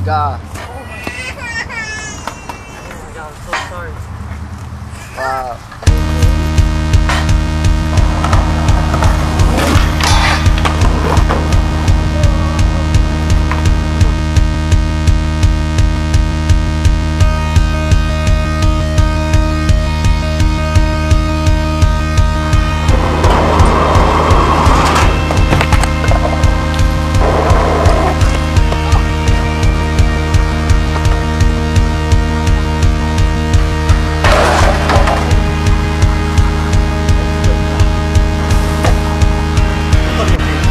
god. Oh my god, I'm so sorry. Wow.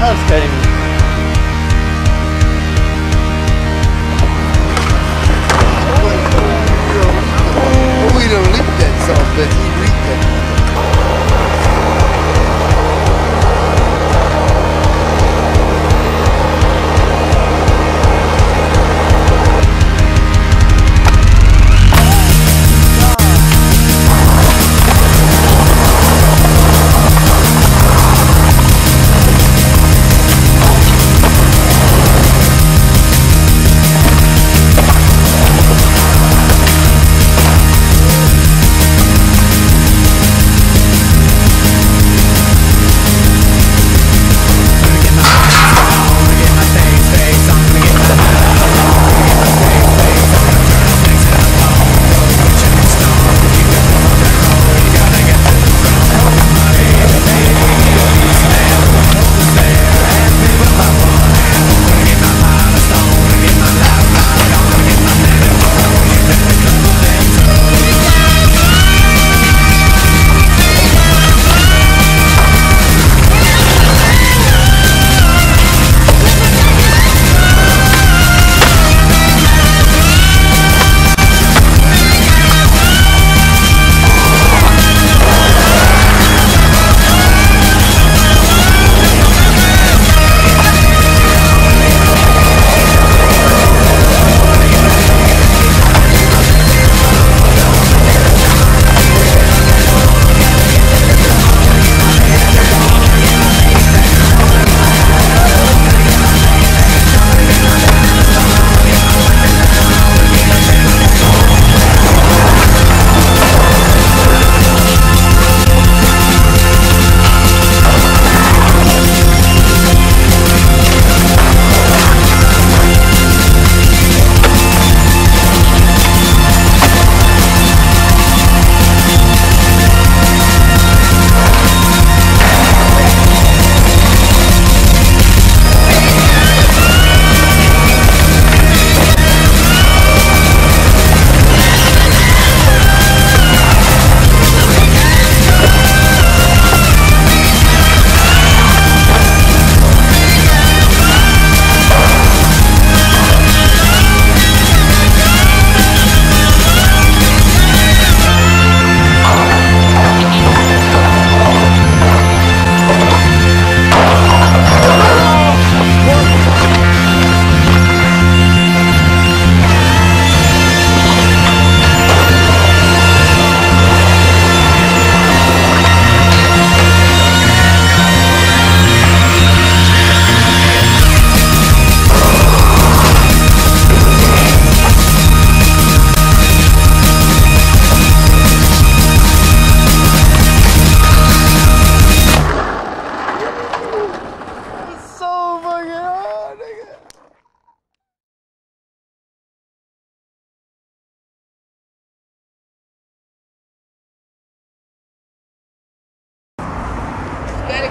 That's kidding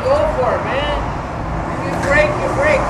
go for it, man. If You break, you break.